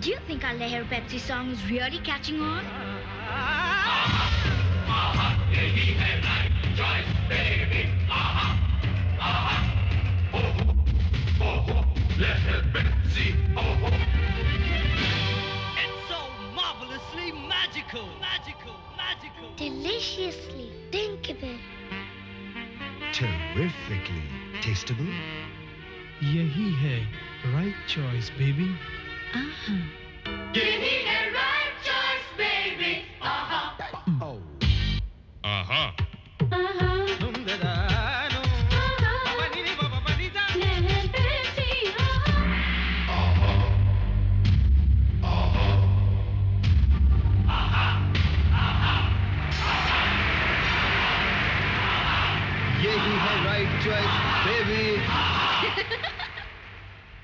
Do you think our Lehar Pepsi song is really catching on? It's so marvelously magical, magical, magical. Deliciously thinkable. Terrifically tastable. Yahi hai, right choice, baby. Ah. Uh-huh. The right choice, baby. Uh-huh. Oh. Uh-huh. यही है right choice baby